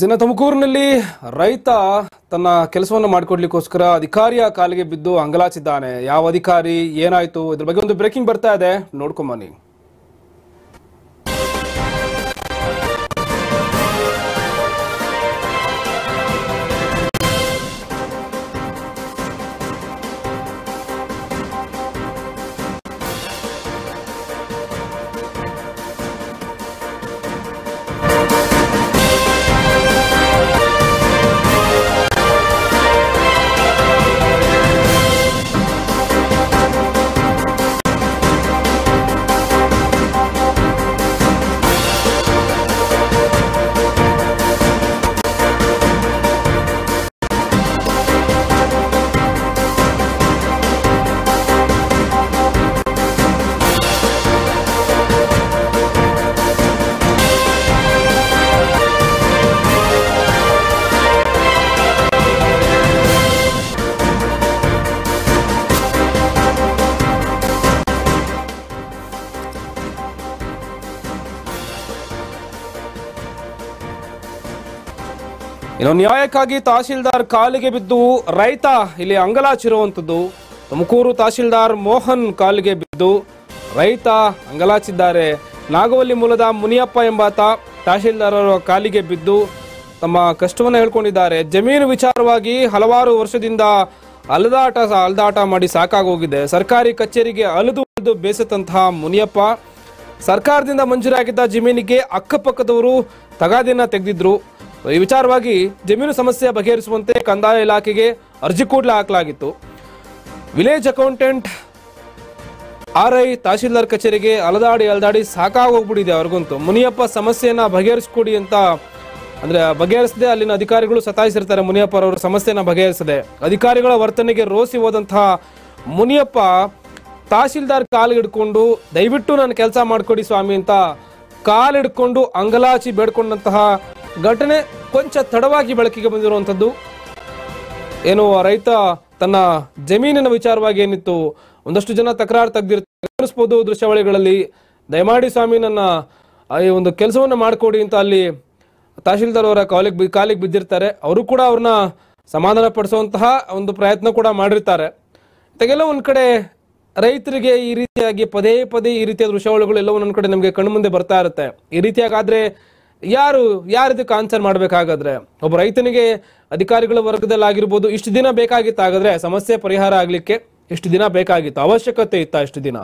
ಇನ್ನು ತುಮಕೂರಿನಲ್ಲಿ ರೈತ ತನ್ನ ಕೆಲಸವನ್ನು ಮಾಡಿಕೊಡ್ಲಿಕ್ಕೋಸ್ಕರ ಅಧಿಕಾರಿಯ ಕಾಲಿಗೆ ಬಿದ್ದು ಅಂಗಲಾಚಿದ್ದಾನೆ. ಯಾವ ಅಧಿಕಾರಿ? ಏನಾಯ್ತು? ಇದ್ರ ಬಗ್ಗೆ ಒಂದು ಬ್ರೇಕಿಂಗ್ ಬರ್ತಾ ಇದೆ. ನೋಡ್ಕೊಂಬನ್ನಿ ಇನ್ನು ನ್ಯಾಯಕ್ಕಾಗಿ ತಹಶೀಲ್ದಾರ್ ಕಾಲಿಗೆ ಬಿದ್ದು ರೈತ ಇಲ್ಲಿ ಅಂಗಲಾಚಿರುವಂಥದ್ದು. ತುಮಕೂರು ತಹಶೀಲ್ದಾರ್ ಮೋಹನ್ ಕಾಲಿಗೆ ಬಿದ್ದು ರೈತ ಅಂಗಲಾಚಿದ್ದಾರೆ. ನಾಗವಲ್ಲಿ ಮೂಲದ ಮುನಿಯಪ್ಪ ಎಂಬಾತ ತಹಶೀಲ್ದಾರ್ ಅವರ ಕಾಲಿಗೆ ಬಿದ್ದು ತಮ್ಮ ಕಷ್ಟವನ್ನು ಹೇಳ್ಕೊಂಡಿದ್ದಾರೆ. ಜಮೀನು ವಿಚಾರವಾಗಿ ಹಲವಾರು ವರ್ಷದಿಂದ ಅಲದಾಟ ಅಲದಾಟ ಮಾಡಿ ಸಾಕಾಗೋಗಿದೆ. ಸರ್ಕಾರಿ ಕಚೇರಿಗೆ ಅಲೆದು ಅಲೆದು ಬೇಸತ್ತಂತಹ ಮುನಿಯಪ್ಪ ಸರ್ಕಾರದಿಂದ ಮಂಜೂರಾಗಿದ್ದ ಜಮೀನಿಗೆ ಅಕ್ಕಪಕ್ಕದವರು ತಗಾದಿನ ತೆಗೆದಿದ್ರು. ಈ ವಿಚಾರವಾಗಿ ಜಮೀನು ಸಮಸ್ಯೆ ಬಗೆಹರಿಸುವಂತೆ ಕಂದಾಯ ಇಲಾಖೆಗೆ ಅರ್ಜಿ ಕೂಡಲೇ ಹಾಕಲಾಗಿತ್ತು. Village accountant R I tahsildar ಕಚೇರಿಗೆ ಅಲದಾಡಿ ಅಲದಾಡಿ ಸಾಕಾಗೋಗ್ಬಿಟ್ಟಿದೆ ಅವ್ರಿಗಂತೂ. ಮುನಿಯಪ್ಪ ಸಮಸ್ಯೆಯನ್ನು ಬಗೆಹರಿಸ್ಕೊಡಿ ಅಂತ ಅಂದ್ರೆ ಬಗೆಹರಿಸದೆ ಅಲ್ಲಿನ ಅಧಿಕಾರಿಗಳು ಸತಾಯಿಸಿರ್ತಾರೆ ಮುನಿಯಪ್ಪ ಅವರ ಸಮಸ್ಯೆನ ಬಗೆಹರಿಸದೆ. ಅಧಿಕಾರಿಗಳ ವರ್ತನೆಗೆ ರೋಸಿ ಹೋದಂತಹ ಮುನಿಯಪ್ಪ ತಹಶೀಲ್ದಾರ್ ಕಾಲು ಹಿಡ್ಕೊಂಡು, ದಯವಿಟ್ಟು ನಾನು ಕೆಲಸ ಮಾಡ್ಕೊಡಿ ಸ್ವಾಮಿ ಅಂತ ಕಾಲಿಡ್ಕೊಂಡು ಅಂಗಲಾಚಿ ಬೇಡ್ಕೊಂಡಂತಹ ಘಟನೆ ಕೊಂಚ ತಡವಾಗಿ ಬೆಳಕಿಗೆ ಬಂದಿರುವಂಥದ್ದು. ಏನು ರೈತ ತನ್ನ ಜಮೀನಿನ ವಿಚಾರವಾಗಿ ಏನಿತ್ತು, ಒಂದಷ್ಟು ಜನ ತಕರಾರು ತೆಗೆದಿರ್ತಾರೆ. ದೃಶ್ಯಾವಳಿಗಳಲ್ಲಿ, ದಯಮಾಡಿ ಸ್ವಾಮಿ, ನನ್ನ ಈ ಒಂದು ಕೆಲಸವನ್ನು ಮಾಡಿಕೊಡಿ ಅಂತ ಅಲ್ಲಿ ತಹಶೀಲ್ದಾರ್ ಅವರ ಕಾಲಿಗೆ ಕಾಲಿಗೆ ಬಿದ್ದಿರ್ತಾರೆ. ಅವರು ಕೂಡ ಅವ್ರನ್ನ ಸಮಾಧಾನ ಪಡಿಸುವಂತಹ ಒಂದು ಪ್ರಯತ್ನ ಕೂಡ ಮಾಡಿರ್ತಾರೆ. ತೆಗೆಲ್ಲ ಒಂದು ಕಡೆ ರೈತರಿಗೆ ಈ ರೀತಿಯಾಗಿ ಪದೇ ಪದೇ ಈ ರೀತಿಯ ದೃಶ್ಯಾವಳಿಗಳು ಎಲ್ಲ ನನ್ನ ಕಡೆ ನಮಗೆ ಕಣ್ಣು ಮುಂದೆ ಬರ್ತಾ ಇರುತ್ತೆ. ಈ ರೀತಿಯಾಗಾದ್ರೆ ಯಾರು ಯಾರು ಇದಕ್ಕೆ ಆನ್ಸರ್ ಮಾಡ್ಬೇಕಾಗಾದ್ರೆ? ಒಬ್ಬ ರೈತನಿಗೆ ಅಧಿಕಾರಿಗಳ ವರ್ಗದಲ್ಲಿ ಆಗಿರ್ಬೋದು ಇಷ್ಟು ದಿನ ಬೇಕಾಗಿತ್ತು. ಹಾಗಾದ್ರೆ ಸಮಸ್ಯೆ ಪರಿಹಾರ ಆಗಲಿಕ್ಕೆ ಇಷ್ಟು ದಿನ ಬೇಕಾಗಿತ್ತು. ಅವಶ್ಯಕತೆ ಇತ್ತ ಇಷ್ಟು ದಿನ?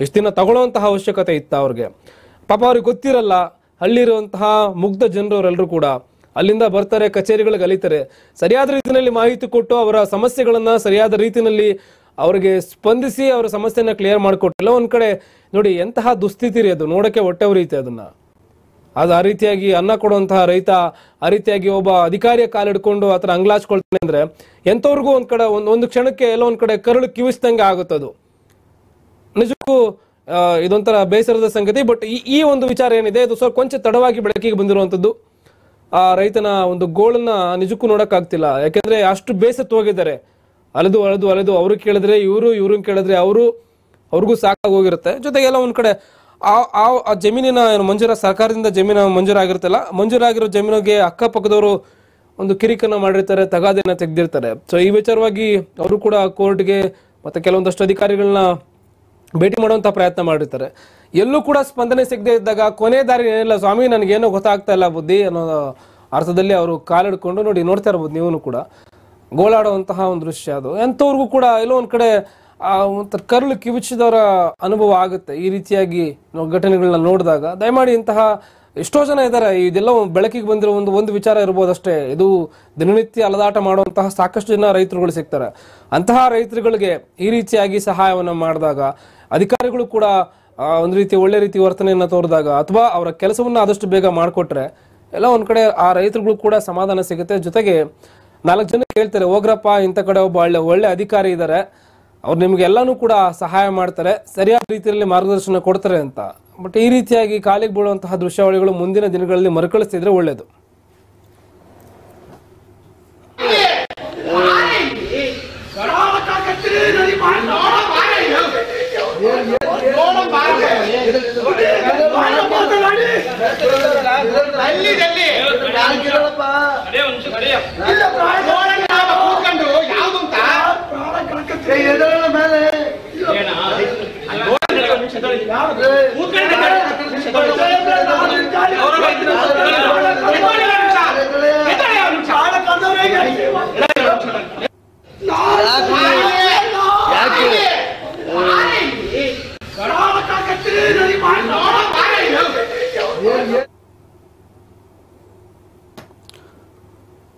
ಇಷ್ಟು ದಿನ ತಗೊಳ್ಳುವಂತಹ ಅವಶ್ಯಕತೆ ಇತ್ತ ಅವ್ರಿಗೆ? ಪಾಪ ಅವ್ರಿಗೆ ಗೊತ್ತಿರಲ್ಲ ಹಳ್ಳಿರುವಂತಹ ಮುಗ್ಧ ಜನರವರೆಲ್ಲರೂ ಕೂಡ ಅಲ್ಲಿಂದ ಬರ್ತಾರೆ, ಕಚೇರಿಗಳಿಗೆ ಅಲಿತಾರೆ ಸರಿಯಾದ ರೀತಿಯಲ್ಲಿ ಮಾಹಿತಿ ಕೊಟ್ಟು ಅವರ ಸಮಸ್ಯೆಗಳನ್ನು ಸರಿಯಾದ ರೀತಿಯಲ್ಲಿ ಅವರಿಗೆ ಸ್ಪಂದಿಸಿ ಅವರ ಸಮಸ್ಯೆಯನ್ನು ಕ್ಲಿಯರ್ ಮಾಡಿಕೊಟ್ಟಿಲ್ಲ ಒಂದ್ ಕಡೆ ನೋಡಿ, ಎಂತಹ ದುಸ್ಥಿತಿ ರೀ ಅದು. ನೋಡಕ್ಕೆ ಹೊಟ್ಟೆ ರೀತಿ ಅದನ್ನ. ಅದು ಆ ರೀತಿಯಾಗಿ ಅನ್ನ ಕೊಡುವಂತಹ ರೈತ, ಆ ರೀತಿಯಾಗಿ ಒಬ್ಬ ಅಧಿಕಾರಿಯ ಕಾಲಿಡ್ಕೊಂಡು ಆತರ ಅಂಗ್ಲಾಚ್ಕೊಳ್ತಾನೆ ಅಂದ್ರೆ ಎಂಥವ್ರಿಗೂ ಒಂದ್ ಕಡೆ ಒಂದ್ ಒಂದು ಕ್ಷಣಕ್ಕೆ ಎಲ್ಲ ಒಂದ್ ಕಡೆ ಕರುಳು ಕಿವಿಸ್ದಂಗೆ ಆಗುತ್ತದು. ನಿಜಕ್ಕೂ ಇದೊಂಥರ ಬೇಸರದ ಸಂಗತಿ. ಬಟ್ ಈ ಈ ಒಂದು ವಿಚಾರ ಏನಿದೆ, ಅದು ಸ್ವಲ್ಪ ಕೊಂಚ ತಡವಾಗಿ ಬೆಳಕಿಗೆ ಬಂದಿರುವಂತದ್ದು ಆ ರೈತನ ಒಂದು ಗೋಳನ್ನ ನಿಜಕ್ಕೂ ನೋಡೋಕ್ಕಾಗ್ತಿಲ್ಲ. ಯಾಕೆಂದ್ರೆ ಅಷ್ಟು ಬೇಸತ್ತು ಹೋಗಿದ್ದಾರೆ. ಅಲೆದು ಅಲೆದು ಅಲೆದು, ಅವರು ಕೇಳಿದ್ರೆ ಇವರು, ಇವ್ರನ್ನ ಕೇಳಿದ್ರೆ ಅವರು, ಅವ್ರಿಗೂ ಸಾಕಾಗಿ ಹೋಗಿರುತ್ತೆ. ಜೊತೆಗೆಲ್ಲ ಒಂದ್ ಕಡೆ ಆ ಆ ಜಮೀನಿನ ಮಂಜೂರ, ಸರ್ಕಾರದಿಂದ ಜಮೀನು ಮಂಜೂರಾಗಿರುತ್ತಲ್ಲ, ಮಂಜೂರಾಗಿರೋ ಜಮೀನಿಗೆ ಅಕ್ಕಪಕ್ಕದವರು ಒಂದು ಕಿರಿಕನ್ನ ಮಾಡಿರ್ತಾರೆ ತಗಾದೆನ ತೆಗೆದಿರ್ತಾರೆ. ಸೊ ಈ ವಿಚಾರವಾಗಿ ಅವರು ಕೂಡ ಕೋರ್ಟ್ಗೆ ಮತ್ತೆ ಕೆಲವೊಂದಷ್ಟು ಅಧಿಕಾರಿಗಳನ್ನ ಭೇಟಿ ಮಾಡುವಂತ ಪ್ರಯತ್ನ ಮಾಡಿರ್ತಾರೆ. ಎಲ್ಲೂ ಕೂಡ ಸ್ಪಂದನೆ ಸಿಗದೆ ಇದ್ದಾಗ ಕೊನೆ ದಾರಿ ಏನಿಲ್ಲ, ಸ್ವಾಮಿ, ನನಗೇನೋ ಗೊತ್ತಾಗ್ತಾ ಇಲ್ಲ ಬುದ್ಧಿ ಅನ್ನೋ ಅರ್ಥದಲ್ಲಿ ಅವರು ಕಾಲಿಡ್ಕೊಂಡು ನೋಡಿ ನೋಡ್ತಾ ಇರ್ಬೋದು ನೀವು ಕೂಡ. ಗೋಳಾಡುವಂತಹ ಒಂದು ದೃಶ್ಯ ಅದು. ಎಂಥವ್ರಿಗೂ ಕೂಡ ಎಲ್ಲೋ ಒಂದು ಕಡೆ ಆ ಒಂಥರ ಕರುಳು ಕಿವಿಚಿದವರ ಅನುಭವ ಆಗುತ್ತೆ. ಈ ರೀತಿಯಾಗಿ ಘಟನೆಗಳನ್ನ ನೋಡಿದಾಗ ದಯಮಾಡಿ ಇಂತಹ ಎಷ್ಟೋ ಜನ ಇದ್ದಾರೆ. ಇದೆಲ್ಲ ಬೆಳಕಿಗೆ ಬಂದಿರೋ ಒಂದು ಒಂದು ವಿಚಾರ ಇರ್ಬೋದಷ್ಟೇ ಇದು ದಿನನಿತ್ಯ ಅಲದಾಟ ಮಾಡುವಂತಹ ಸಾಕಷ್ಟು ಜನ ರೈತರುಗಳು ಸಿಗ್ತಾರೆ. ಅಂತಹ ರೈತರುಗಳಿಗೆ ಈ ರೀತಿಯಾಗಿ ಸಹಾಯವನ್ನು ಮಾಡಿದಾಗ, ಅಧಿಕಾರಿಗಳು ಕೂಡ ಒಂದು ರೀತಿ ಒಳ್ಳೆ ರೀತಿ ವರ್ತನೆಯನ್ನು ತೋರಿದಾಗ ಅಥವಾ ಅವರ ಕೆಲಸವನ್ನು ಆದಷ್ಟು ಬೇಗ ಮಾಡಿಕೊಟ್ರೆ, ಎಲ್ಲ ಒಂದು ಕಡೆ ಆ ರೈತರುಗಳು ಕೂಡ ಸಮಾಧಾನ ಸಿಗುತ್ತೆ. ಜೊತೆಗೆ ನಾಲ್ಕು ಜನ ಹೇಳ್ತಾರೆ ಹೋಗ್ರಪ್ಪ, ಇಂಥ ಕಡೆ ಒಬ್ಬ ಒಳ್ಳೆ ಒಳ್ಳೆ ಅಧಿಕಾರಿ ಇದ್ದಾರೆ ಅವ್ರು ನಿಮ್ಗೆಲ್ಲಾನು ಕೂಡ ಸಹಾಯ ಮಾಡ್ತಾರೆ, ಸರಿಯಾದ ರೀತಿಯಲ್ಲಿ ಮಾರ್ಗದರ್ಶನ ಕೊಡ್ತಾರೆ ಅಂತ. ಬಟ್ ಈ ರೀತಿಯಾಗಿ ಕಾಲಿಗೆ ಬೀಳುವಂತಹ ದೃಶ್ಯಾವಳಿಗಳು ಮುಂದಿನ ದಿನಗಳಲ್ಲಿ ಮರುಕಳಿಸಿದ್ರೆ ಒಳ್ಳೆಯದು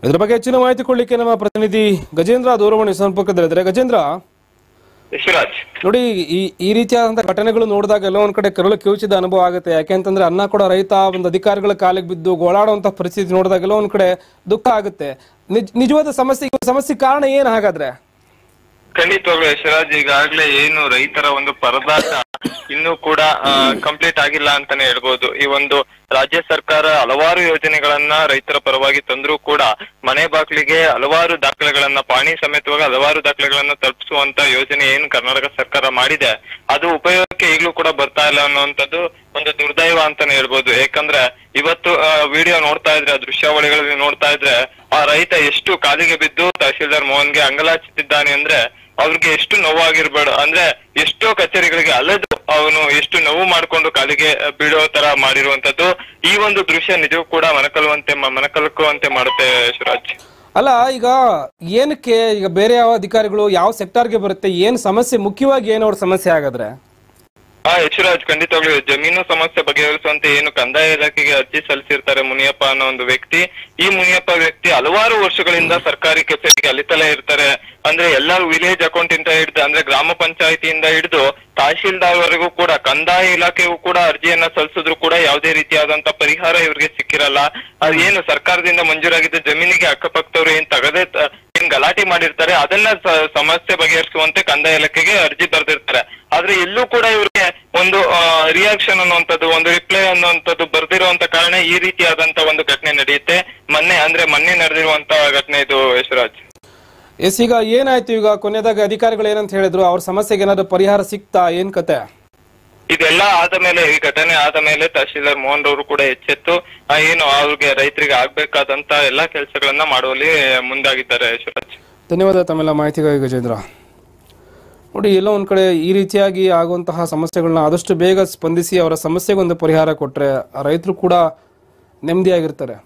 ಇದ್ರ ಬಗ್ಗೆ ಹೆಚ್ಚಿನ ಮಾಹಿತಿ ಕೊಡ್ಲಿಕ್ಕೆ ನಮ್ಮ ಪ್ರತಿನಿಧಿ ಗಜೇಂದ್ರ ದೂರವಾಣಿ ಸಂಪರ್ಕದಲ್ಲಿದ್ದಾರೆ ಗಜೇಂದ್ರ ನೋಡಿ ಈ ಈ ರೀತಿಯಾದಂತಹ ಘಟನೆಗಳು ನೋಡಿದಾಗ ಎಲ್ಲ ಒಂದ್ ಕಡೆ ಕರಳು ಕಿವುಚಿದ ಅನುಭವ ಆಗುತ್ತೆ. ಯಾಕೆಂತಂದ್ರೆ ಅನ್ನ ಕೂಡ ರೈತ ಒಂದು ಅಧಿಕಾರಿಗಳ ಕಾಲಿಗೆ ಬಿದ್ದು ಗೋಳಾಡುವಂತ ಪರಿಸ್ಥಿತಿ ನೋಡಿದಾಗ ಎಲ್ಲ ಒಂದ್ ಕಡೆ ದುಃಖ ಆಗುತ್ತೆ. ನಿಜ ನಿಜವಾದ ಸಮಸ್ಯೆ ಸಮಸ್ಯೆ ಕಾರಣ ಏನ್ ಹಾಗಾದ್ರೆ? ಖಂಡಿತವಾಗ್ಲೂ ಯಶರಾಜ್ ಈಗಾಗಲೇ ಏನು ರೈತರ ಒಂದು ಪರದಾಟ ಇನ್ನೂ ಕೂಡ ಕಂಪ್ಲೀಟ್ ಆಗಿಲ್ಲ ಅಂತಾನೆ ಹೇಳ್ಬೋದು. ಈ ಒಂದು ರಾಜ್ಯ ಸರ್ಕಾರ ಹಲವಾರು ಯೋಜನೆಗಳನ್ನ ರೈತರ ಪರವಾಗಿ ತಂದ್ರೂ ಕೂಡ ಮನೆ ಬಾಗಿಲಿಗೆ ಹಲವಾರು ದಾಖಲೆಗಳನ್ನ, ಪಾಣಿ ಸಮೇತವಾಗಿ ಹಲವಾರು ದಾಖಲೆಗಳನ್ನ ತಲುಪಿಸುವಂತ ಯೋಜನೆ ಏನು ಕರ್ನಾಟಕ ಸರ್ಕಾರ ಮಾಡಿದೆ. ಅದು ಉಪಯೋಗಕ್ಕೆ ಈಗಲೂ ಕೂಡ ಬರ್ತಾ ಇಲ್ಲ ಅನ್ನುವಂಥದ್ದು ಒಂದು ದುರ್ದೈವ ಅಂತಾನೆ ಹೇಳ್ಬೋದು. ಯಾಕಂದ್ರೆ ಇವತ್ತು ವಿಡಿಯೋ ನೋಡ್ತಾ ಇದ್ರೆ, ಆ ದೃಶ್ಯಾವಳಿಗಳಲ್ಲಿ ನೋಡ್ತಾ ಇದ್ರೆ, ಆ ರೈತ ಎಷ್ಟು ಕಾಲಿಗೆ ಬಿದ್ದು ತಹಶೀಲ್ದಾರ್ ಮೋಹನ್ಗೆ ಅಂಗಲಾಚುತ್ತಿದ್ದಾನೆ ಅಂದ್ರೆ ಅವ್ರಿಗೆ ಎಷ್ಟು ನೋವಾಗಿರ್ಬೇಡ. ಅಂದ್ರೆ ಎಷ್ಟೋ ಕಚೇರಿಗಳಿಗೆ ಅಲೆದು ಅವನು ಎಷ್ಟು ನೋವು ಮಾಡ್ಕೊಂಡು ಕಾಲಿಗೆ ಬೀಳೋ ತರ ಮಾಡಿರುವಂತದ್ದು ಈ ಒಂದು ದೃಶ್ಯ ನಿಜವೂ ಕೂಡ ಮನಕಲುವಂತೆ ಮನಕಲ್ಕುವಂತೆ ಮಾಡುತ್ತೆ ಶಿವರಾಜ್. ಅಲ್ಲ ಈಗ ಏನಕ್ಕೆ ಈಗ ಬೇರೆ ಯಾವ ಅಧಿಕಾರಿಗಳು ಯಾವ ಸೆಕ್ಟಾರ್ಗೆ ಬರುತ್ತೆ ಏನ್ ಸಮಸ್ಯೆ ಮುಖ್ಯವಾಗಿ ಏನು ಅವ್ರ ಸಮಸ್ಯೆ ಹಾಗಾದ್ರೆ? ಹಾ ಯಶರಾಜ್ ಖಂಡಿತವಾಗ್ಲೂ ಜಮೀನು ಸಮಸ್ಯೆ ಬಗೆಹರಿಸುವಂತೆ ಏನು ಕಂದಾಯ ಇಲಾಖೆಗೆ ಅರ್ಜಿ ಸಲ್ಲಿಸಿರ್ತಾರೆ ಮುನಿಯಪ್ಪ ಅನ್ನೋ ಒಂದು ವ್ಯಕ್ತಿ. ಈ ಮುನಿಯಪ್ಪ ವ್ಯಕ್ತಿ ಹಲವಾರು ವರ್ಷಗಳಿಂದ ಸರ್ಕಾರಿ ಕಚೇರಿಗೆ ಅಲಿತಲೇ ಇರ್ತಾರೆ. ಅಂದ್ರೆ ಎಲ್ಲರೂ ವಿಲೇಜ್ ಅಕೌಂಟ್ ಇಂದ ಹಿಡಿದು ಅಂದ್ರೆ ಗ್ರಾಮ ಪಂಚಾಯತಿಯಿಂದ ಹಿಡಿದು ತಹಶೀಲ್ದಾರ್ ವರೆಗೂ ಕೂಡ ಕಂದಾಯ ಇಲಾಖೆಗೂ ಕೂಡ ಅರ್ಜಿಯನ್ನ ಸಲ್ಲಿಸಿದ್ರು ಕೂಡ ಯಾವುದೇ ರೀತಿಯಾದಂತ ಪರಿಹಾರ ಇವರಿಗೆ ಸಿಕ್ಕಿರಲ್ಲ. ಅದು ಏನು ಸರ್ಕಾರದಿಂದ ಮಂಜೂರಾಗಿದ್ದ ಜಮೀನಿಗೆ ಅಕ್ಕಪಕ್ಕದವ್ರು ಏನ್ ತಗದೆ ಏನ್ ಗಲಾಟೆ ಮಾಡಿರ್ತಾರೆ ಅದನ್ನ ಸಮಸ್ಯೆ ಬಗೆಹರಿಸುವಂತೆ ಕಂದಾಯ ಇಲಾಖೆಗೆ ಅರ್ಜಿ ಬರೆದಿರ್ತಾರೆ. ಆದ್ರೆ ಎಲ್ಲೂ ಕೂಡ ಇವರಿಗೆ ಒಂದು ರಿಯಾಕ್ಷನ್ ಅನ್ನುವಂಥದ್ದು ಒಂದು ರಿಪ್ಲೈ ಅನ್ನುವಂಥದ್ದು ಬರ್ದಿರುವಂತ ಕಾರಣ ಈ ರೀತಿಯಾದಂತ ಒಂದು ಘಟನೆ ನಡೆಯುತ್ತೆ. ಮೊನ್ನೆ ಅಂದ್ರೆ ಮೊನ್ನೆ ನಡೆದಿರುವಂತ ಘಟನೆ ಇದು ಯಶರಾಜ್. ಎಸ್ ಈಗ ಏನಾಯ್ತು? ಈಗ ಕೊನೆಯದಾಗ ಅಧಿಕಾರಿಗಳು ಏನಂತ ಹೇಳಿದ್ರು? ಅವ್ರ ಸಮಸ್ಯೆಗೆ ಏನಾದ್ರು ಪರಿಹಾರ ಸಿಕ್ತಾ? ಏನ್ ಕತೆ? ಇದೆಲ್ಲ ಆದ ಮೇಲೆ ಈ ಘಟನೆ ಆದ ಮೇಲೆ ತಹಶೀಲ್ದಾರ್ ಮೋಹನ್ ರವರು ಕೂಡ ಎಚ್ಚೆತ್ತು. ಏನು ಅವ್ರಿಗೆ ರೈತರಿಗೆ ಆಗ್ಬೇಕಾದಂತ ಎಲ್ಲಾ ಕೆಲಸಗಳನ್ನ ಮಾಡುವಲ್ಲಿ ಮುಂದಾಗಿದ್ದಾರೆ ಯಶರಾಜ್. ಧನ್ಯವಾದ ತಮ್ಮೆಲ್ಲ ಮಾಹಿತಿಗಾಗಿ ಗಜೇಂದ್ರ. ನೋಡಿ ಎಲ್ಲ ಒಂದ್ ಕಡೆ ಈ ರೀತಿಯಾಗಿ ಆಗುವಂತಹ ಸಮಸ್ಯೆಗಳನ್ನ ಆದಷ್ಟು ಬೇಗ ಸ್ಪಂದಿಸಿ ಅವರ ಸಮಸ್ಯೆಗೊಂದು ಪರಿಹಾರ ಕೊಟ್ರೆ ರೈತರು ಕೂಡ ನೆಮ್ಮದಿಯಾಗಿರ್ತಾರೆ.